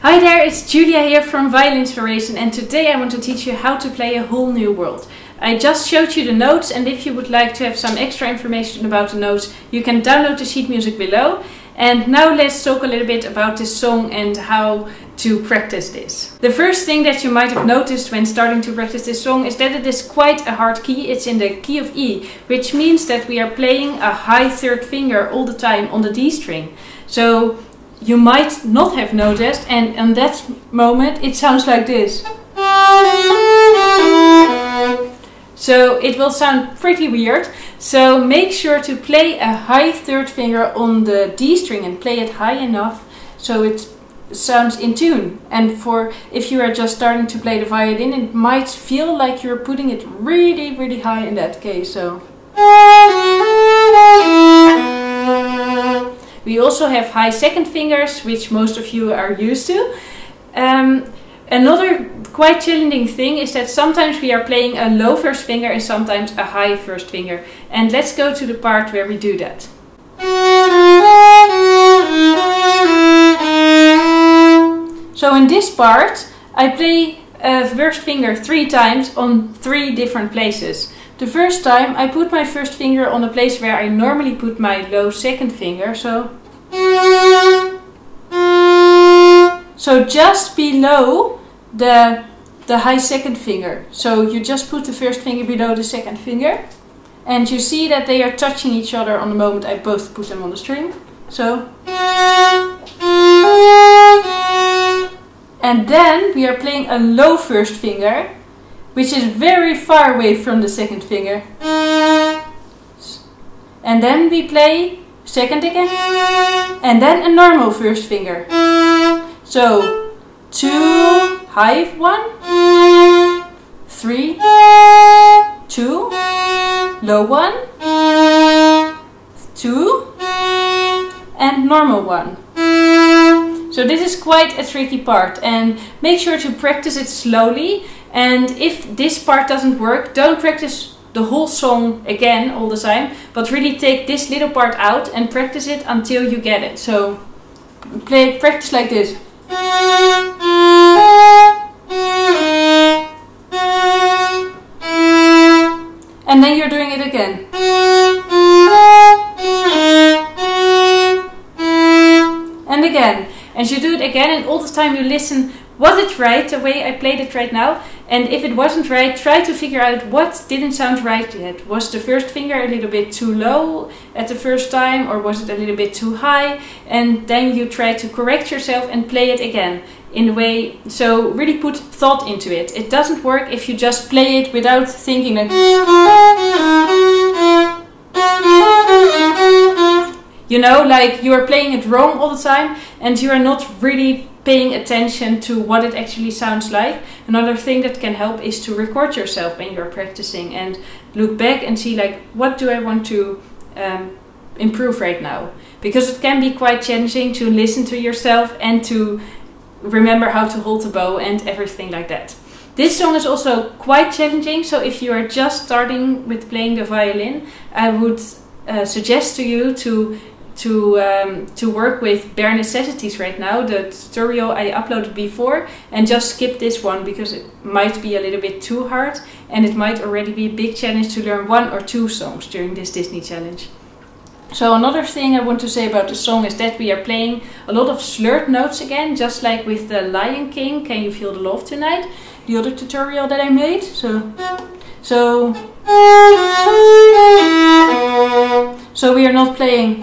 Hi there, it's Julia here from Violinspiration and today I want to teach you how to play a whole new world. I just showed you the notes and if you would like to have some extra information about the notes you can download the sheet music below. And now let's talk a little bit about this song and how to practice this. The first thing that you might have noticed when starting to practice this song is that it is quite a hard key. It's in the key of E, which means that we are playing a high third finger all the time on the D string. So you might not have noticed and in that moment it sounds like this. So it will sound pretty weird. So make sure to play a high third finger on the D string and play it high enough so it sounds in tune. And for if you are just starting to play the violin, it might feel like you're putting it really, really high in that case. So. We also have high second fingers, which most of you are used to. Um, another quite challenging thing is that sometimes we are playing a low first finger and sometimes a high first finger. And let's go to the part where we do that. So in this part, I play a first finger three times on three different places. The first time I put my first finger on the place where I normally put my low second finger, so so just below the the high second finger. So you just put the first finger below the second finger and you see that they are touching each other on the moment I both put them on the string. So and then we are playing a low first finger which is very far away from the second finger. And then we play second again, and then a normal first finger. So, two, high one, three, two, low one, two, and normal one. So this is quite a tricky part and make sure to practice it slowly and if this part doesn't work, don't practice the whole song again all the time, but really take this little part out and practice it until you get it. So play practice like this. And then you're doing it again. And again. And you do it again and all the time you listen, was it right the way I played it right now? And if it wasn't right, try to figure out what didn't sound right yet. Was the first finger a little bit too low at the first time or was it a little bit too high? And then you try to correct yourself and play it again in a way, so really put thought into it. It doesn't work if you just play it without thinking like you know, like you are playing it wrong all the time and you are not really paying attention to what it actually sounds like. Another thing that can help is to record yourself when you're practicing and look back and see like what do I want to um, improve right now. Because it can be quite challenging to listen to yourself and to remember how to hold the bow and everything like that. This song is also quite challenging, so if you are just starting with playing the violin, I would uh, suggest to you to to um, to work with bare necessities right now the tutorial I uploaded before and just skip this one because it might be a little bit too hard and it might already be a big challenge to learn one or two songs during this Disney challenge. So another thing I want to say about the song is that we are playing a lot of slurred notes again, just like with the Lion King, Can You Feel the Love Tonight? The other tutorial that I made. So, so so we are not playing,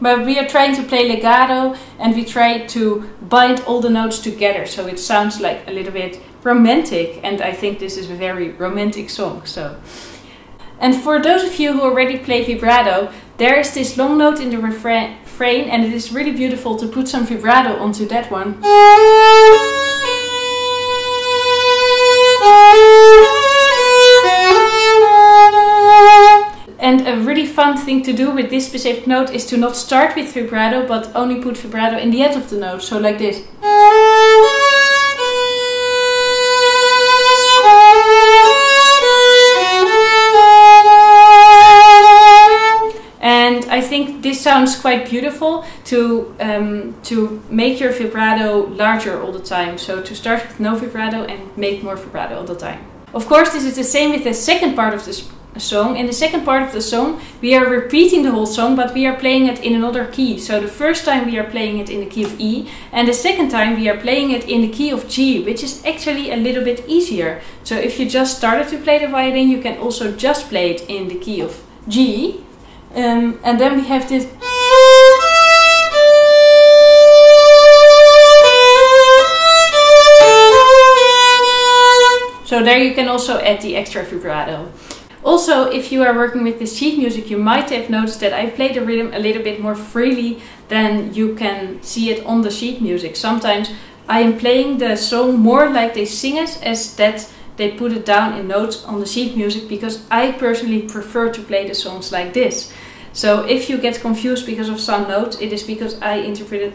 but we are trying to play legato and we try to bind all the notes together so it sounds like a little bit romantic and I think this is a very romantic song. So, And for those of you who already play vibrato, there is this long note in the refrain and it is really beautiful to put some vibrato onto that one. And a really fun thing to do with this specific note is to not start with vibrato, but only put vibrato in the end of the note. So like this. And I think this sounds quite beautiful to um, to make your vibrato larger all the time. So to start with no vibrato and make more vibrato all the time. Of course, this is the same with the second part of this song. In the second part of the song, we are repeating the whole song, but we are playing it in another key. So the first time we are playing it in the key of E, and the second time we are playing it in the key of G, which is actually a little bit easier. So if you just started to play the violin, you can also just play it in the key of G. Um, and then we have this. So there you can also add the extra vibrato. Also, if you are working with this sheet music, you might have noticed that I play the rhythm a little bit more freely than you can see it on the sheet music. Sometimes I am playing the song more like they sing it as that they put it down in notes on the sheet music because I personally prefer to play the songs like this. So if you get confused because of some notes, it is because I interpret it,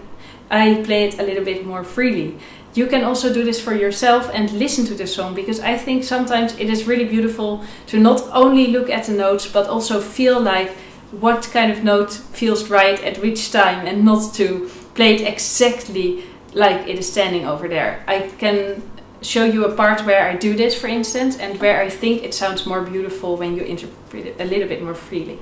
I play it a little bit more freely you can also do this for yourself and listen to the song because I think sometimes it is really beautiful to not only look at the notes but also feel like what kind of note feels right at which time and not to play it exactly like it is standing over there. I can show you a part where I do this for instance and where I think it sounds more beautiful when you interpret it a little bit more freely.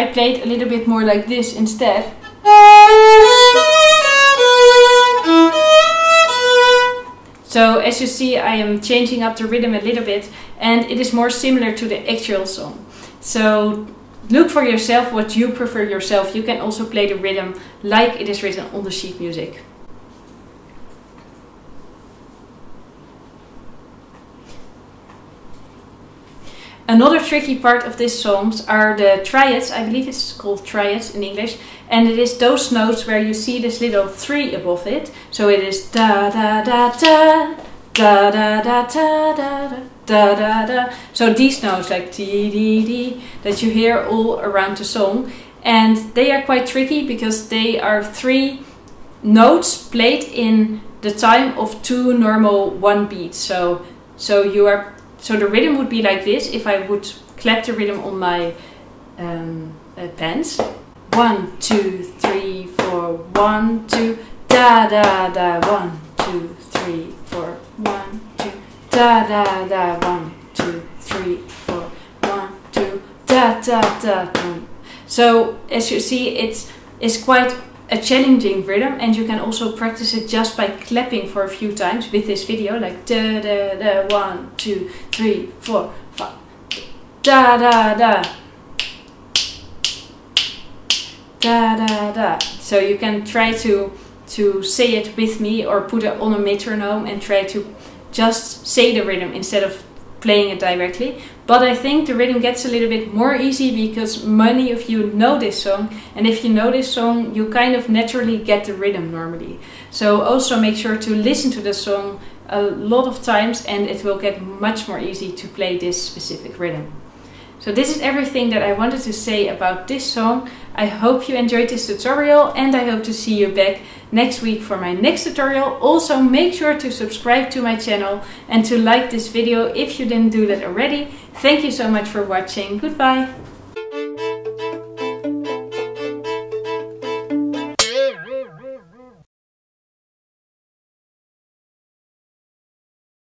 I played a little bit more like this instead. So as you see I am changing up the rhythm a little bit and it is more similar to the actual song. So look for yourself what you prefer yourself. You can also play the rhythm like it is written on the sheet music. Another tricky part of these songs are the triads. I believe it's called triads in English. And it is those notes where you see this little three above it. So it is da da da da da da da da da da da da. So these notes like d d d that you hear all around the song. And they are quite tricky because they are three notes played in the time of two normal one beats. So so you are so the rhythm would be like this if I would clap the rhythm on my um, uh, pants. One, two, three, four, one, two, da da da, one, two, three, four, one, two, da da da, one, two, three, four, one, two, da da da, one. So as you see, it's it's quite a challenging rhythm and you can also practice it just by clapping for a few times with this video like da da da one two three four five. Da da da. Da da da. So you can try to to say it with me or put it on a metronome and try to just say the rhythm instead of playing it directly. But I think the rhythm gets a little bit more easy because many of you know this song. And if you know this song, you kind of naturally get the rhythm normally. So also make sure to listen to the song a lot of times and it will get much more easy to play this specific rhythm. So this is everything that I wanted to say about this song. I hope you enjoyed this tutorial and I hope to see you back next week for my next tutorial. Also make sure to subscribe to my channel and to like this video if you didn't do that already. Thank you so much for watching. Goodbye.